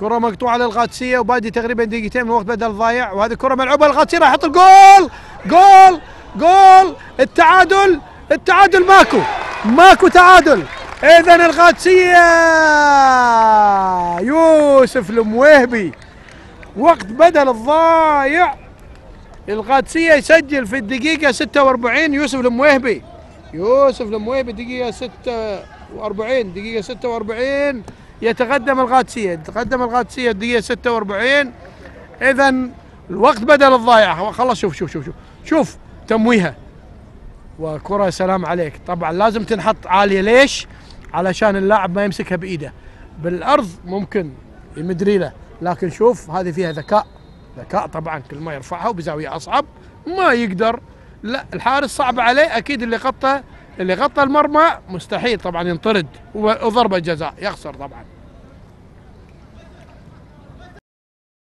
كرة مقطوعة للقادسيه وباقي تقريبا دقيقتين من وقت بدل ضايع وهذه كرة ملعوبة للقادسيه راح يحط الجول! جول! جول! التعادل! التعادل ماكو! ماكو تعادل! اذا القادسيه يوسف الموهبي! وقت بدل الضايع! القادسيه يسجل في الدقيقة 46 يوسف الموهبي. يوسف الموهبي دقيقة 46 دقيقة 46 يتقدم القادسيه يتقدم القادسيه الدقيقه 46 اذا الوقت بدل الضايع خلص شوف شوف شوف شوف. شوف تمويهة. وكرة سلام عليك. طبعا لازم تنحط عالية. ليش؟ علشان اللاعب ما يمسكها بإيده. بالأرض ممكن يمدري له لكن شوف هذه فيها ذكاء. ذكاء طبعا. كل ما يرفعها وبزاوية أصعب. ما يقدر. لا الحارس صعب عليه. أكيد اللي غطى اللي غطى المرمى مستحيل طبعا ينطرد. وضربة جزاء. يخسر طبعا.